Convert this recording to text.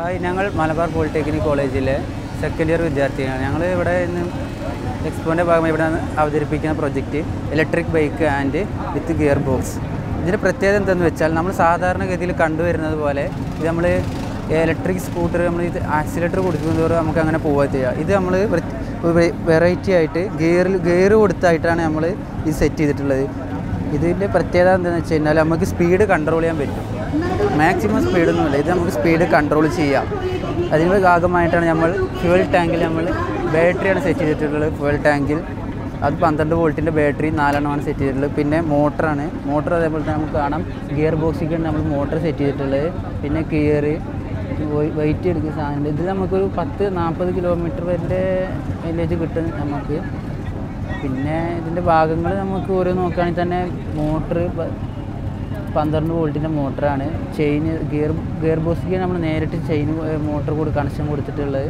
Hi ഞങ്ങൾ Malabar polytechnic കോളേജിലെ second year വിദ്യാർത്ഥിയാണ്. ഞങ്ങൾ ഇവിടെ ഇന്ന് എക്സ്പോന്റെ ഭാഗമായി ഇവിടെ അവതരിപ്പിക്കുന്ന project electric bike and with gear box ഇതിന്റെ പ്രത്യേകത എന്തെന്ന് വെച്ചാൽ നമ്മൾ സാധാരണഗതിയിൽ കണ്ടുവരുന്നത് പോലെ ഇത് നമ്മൾ ഇലക്ട്രിക് സ്കൂട്ടർ നമ്മൾ ഇത് ആക്സിലേറ്റർ കൊടുക്കുന്നതോറും നമുക്ക് അങ്ങനെ പോവുക ഇത് നമ്മൾ വെറൈറ്റി ആയിട്ട് ഗിയറിൽ ഗിയർ കൊടുത്തായിട്ടാണ് നമ്മൾ ഇത് സെറ്റ് ചെയ്തിട്ടുള്ളത്. ഇതിന്റെ പ്രത്യേകത എന്താണെന്ന് വെച്ച് കഴിഞ്ഞാൽ നമുക്ക് സ്പീഡ് കൺട്രോൾ ചെയ്യാൻ പറ്റും. മാക്സിമം സ്പീഡൊന്നുമില്ല ഇത് നമുക്ക് സ്പീഡ് കൺട്രോൾ ചെയ്യാം. അതിന്റെ ഭാഗമായിട്ടാണ് നമ്മൾ ഫ്യൂവൽ ടാങ്കിൽ നമ്മൾ ബാറ്ററിയാണ് സെറ്റ് ചെയ്തിട്ടുള്ളത്. ഫ്യൂവൽ ടാങ്കിൽ അത് പന്ത്രണ്ട് വോൾട്ടിന്റെ ബാറ്ററി നാലെണ്ണമാണ് സെറ്റ് ചെയ്തിട്ടുള്ളത്. പിന്നെ മോട്ടറാണ് മോട്ടർ അതേപോലെ തന്നെ നമുക്ക് കാണാം. ഗിയർ ബോക്സിക്കാണ് നമ്മൾ മോട്ടർ സെറ്റ് ചെയ്തിട്ടുള്ളത്. പിന്നെ ഗിയർ വെയിറ്റ് എടുക്കുന്ന സാധനം ഇത് നമുക്കൊരു പത്ത് നാൽപ്പത് കിലോമീറ്റർ വരെ മൈലേജ് കിട്ടും നമുക്ക്. പിന്നെ ഇതിന്റെ ഭാഗങ്ങൾ നമുക്ക് ഓരോ നോക്കുകയാണെങ്കിൽ തന്നെ മോട്ടർ പന്ത്രണ്ട് വോൾട്ടിന്റെ മോട്ടറാണ്. ചെയിൻ ഗിയർ ഗിയർ ബോക്സിലേക്ക് നമ്മൾ നേരിട്ട് ചെയിൻ മോട്ടർ കൂടി കണക്ഷൻ കൊടുത്തിട്ടുള്ളത്.